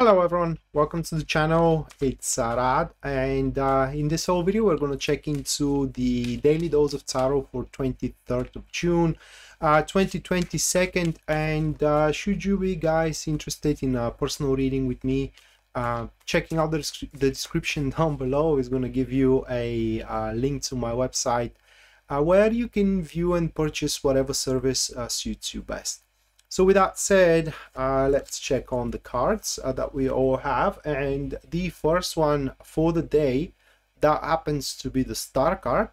Hello everyone, welcome to the channel, it's Arad and uh, in this whole video we're going to check into the daily dose of tarot for 23rd of June uh, 2022 and uh, should you be guys interested in a personal reading with me uh, checking out the, the description down below is going to give you a uh, link to my website uh, where you can view and purchase whatever service suits you best. So with that said, uh, let's check on the cards uh, that we all have. And the first one for the day, that happens to be the star card.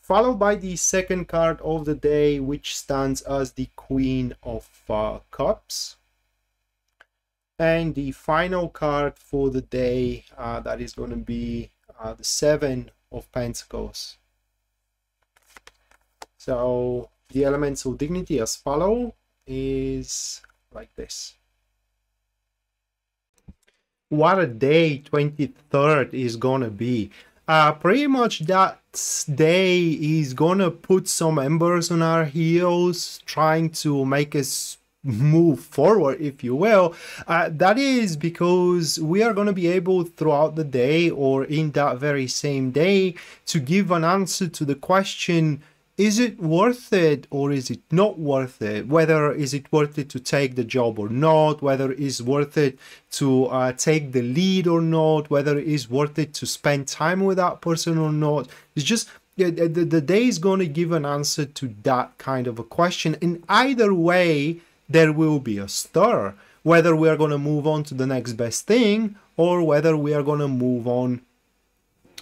Followed by the second card of the day, which stands as the Queen of uh, Cups. And the final card for the day, uh, that is going to be uh, the Seven of Pentacles. So the elemental dignity as follow is like this. What a day 23rd is gonna be. Uh, pretty much that day is gonna put some embers on our heels, trying to make us move forward, if you will. Uh, that is because we are going to be able throughout the day or in that very same day to give an answer to the question is it worth it or is it not worth it? Whether is it worth it to take the job or not? Whether it's worth it to uh, take the lead or not? Whether it is worth it to spend time with that person or not? It's just the, the, the day is going to give an answer to that kind of a question. In either way there will be a stir whether we are going to move on to the next best thing or whether we are going to move on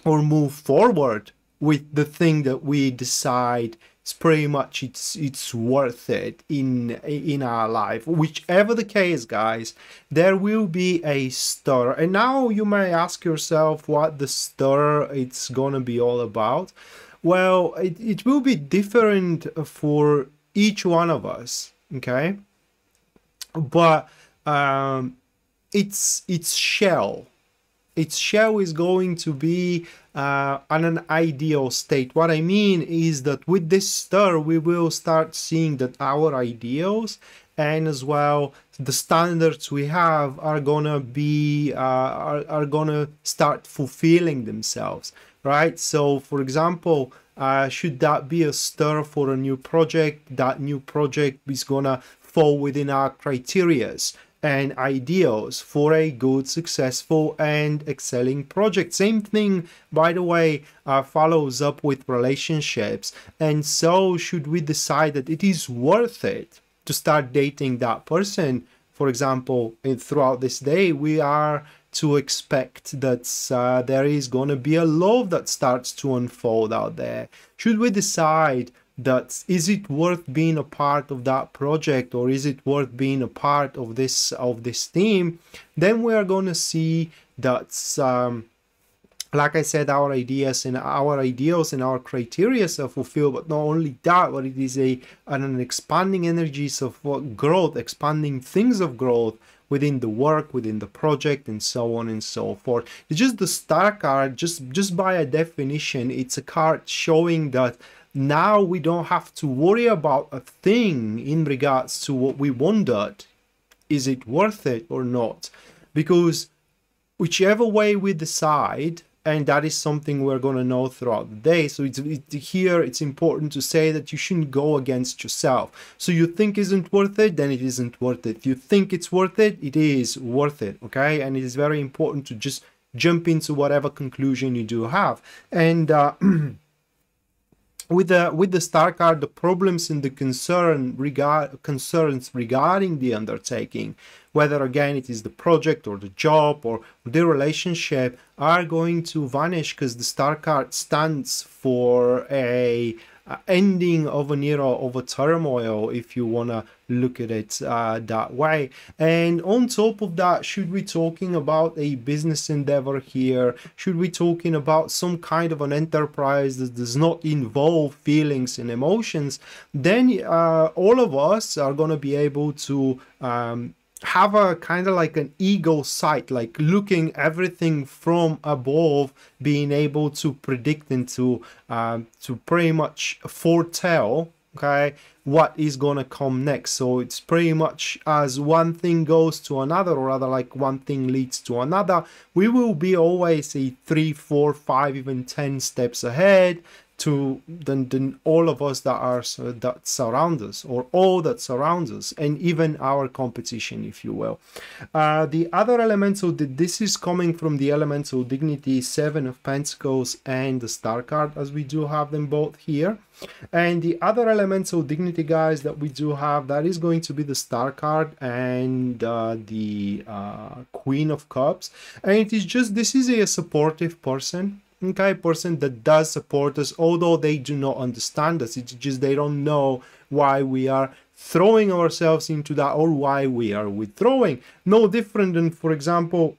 or move forward with the thing that we decide it's pretty much it's it's worth it in in our life. Whichever the case guys there will be a stir. And now you may ask yourself what the stir it's gonna be all about. Well it, it will be different for each one of us okay? But um it's it's shell its shell is going to be uh, on an ideal state. What I mean is that with this stir, we will start seeing that our ideals and as well the standards we have are gonna be uh, are, are gonna start fulfilling themselves right so for example uh, should that be a stir for a new project that new project is gonna fall within our criterias and ideals for a good, successful, and excelling project. Same thing, by the way, uh, follows up with relationships. And so, should we decide that it is worth it to start dating that person, for example, throughout this day, we are to expect that uh, there is going to be a love that starts to unfold out there. Should we decide that is it worth being a part of that project or is it worth being a part of this of this team then we are going to see that um, like I said, our ideas and our ideals and our criteria are fulfilled, but not only that, but it is a an expanding energies of growth, expanding things of growth within the work, within the project, and so on and so forth. It's just the star card, just just by a definition, it's a card showing that now we don't have to worry about a thing in regards to what we wondered is it worth it or not? Because whichever way we decide and that is something we're going to know throughout the day so it's it, here it's important to say that you shouldn't go against yourself. So you think isn't worth it then it isn't worth it. You think it's worth it it is worth it okay? And it is very important to just jump into whatever conclusion you do have. And uh, with the with the star card the problems and the concern regard concerns regarding the undertaking whether again it is the project or the job or the relationship are going to vanish because the star card stands for a ending of an era of a turmoil if you want to look at it uh, that way. And on top of that should we talking about a business endeavor here? Should we talking about some kind of an enterprise that does not involve feelings and emotions? Then uh, all of us are going to be able to um, have a kind of like an ego sight, like looking everything from above, being able to predict and to uh, to pretty much foretell okay what is gonna come next. So it's pretty much as one thing goes to another or rather like one thing leads to another we will be always a three four five even ten steps ahead to than, all of us that are that surround us or all that surrounds us and even our competition if you will. Uh, the other elemental this is coming from the elemental dignity seven of pentacles and the star card as we do have them both here. And the other elemental dignity guys that we do have that is going to be the star card and uh, the uh, queen of cups. And it is just this is a supportive person okay person that does support us although they do not understand us. It's just they don't know why we are throwing ourselves into that or why we are withdrawing. No different than for example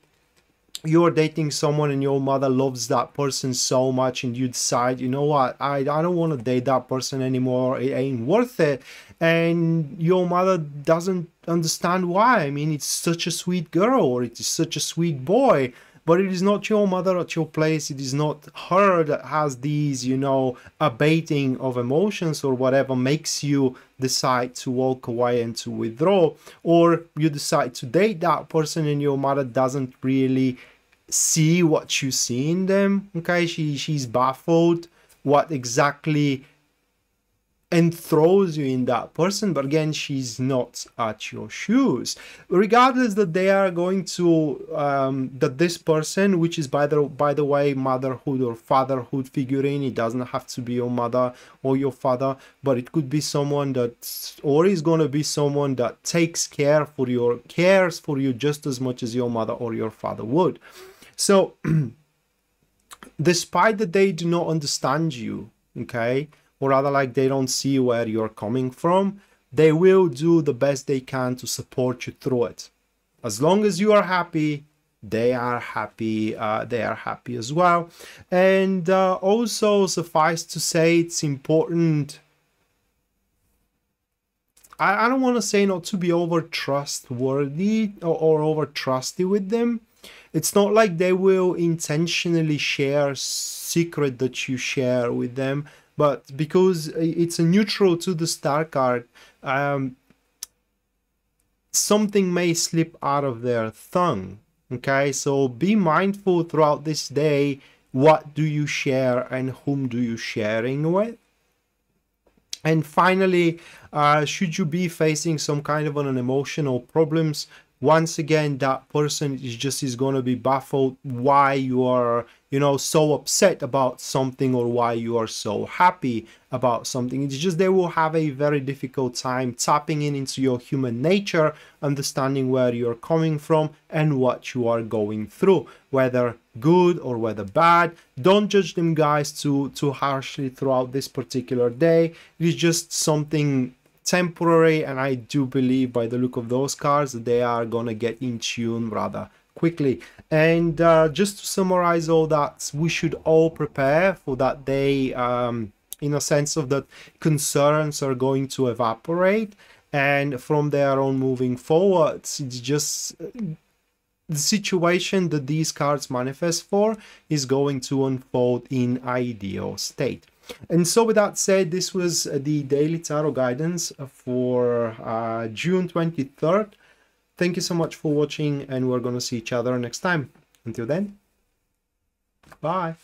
you're dating someone and your mother loves that person so much and you decide you know what? I, I don't want to date that person anymore. It ain't worth it. And your mother doesn't understand why. I mean it's such a sweet girl or it's such a sweet boy but it is not your mother at your place. It is not her that has these you know abating of emotions or whatever makes you decide to walk away and to withdraw or you decide to date that person and your mother doesn't really see what you see in them. Okay? She she's baffled what exactly enthralls you in that person but again she's not at your shoes. Regardless that they are going to um, that this person which is by the by the way motherhood or fatherhood figurine it doesn't have to be your mother or your father but it could be someone that or is going to be someone that takes care for your cares for you just as much as your mother or your father would. So despite that they do not understand you okay or rather like they don't see where you're coming from, they will do the best they can to support you through it. As long as you are happy, they are happy uh, they are happy as well. And uh, also suffice to say it's important I, don't want to say not to be over trustworthy or, or over trusty with them. It's not like they will intentionally share secret that you share with them but because it's a neutral to the star card um, something may slip out of their tongue okay? So be mindful throughout this day what do you share and whom do you sharing with? And finally uh, should you be facing some kind of an emotional problems once again that person is just is going to be baffled why you are you know so upset about something or why you are so happy about something. It's just they will have a very difficult time tapping in into your human nature understanding where you're coming from and what you are going through whether good or whether bad. Don't judge them guys too too harshly throughout this particular day. It is just something temporary and I do believe by the look of those cards they are gonna get in tune rather quickly. And uh, just to summarize all that we should all prepare for that day um, in a sense of that concerns are going to evaporate and from there on moving forwards it's just the situation that these cards manifest for is going to unfold in ideal state and so with that said, this was uh, the daily tarot guidance for uh, June 23rd. Thank you so much for watching and we're going to see each other next time. Until then, bye.